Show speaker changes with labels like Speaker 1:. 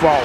Speaker 1: fault.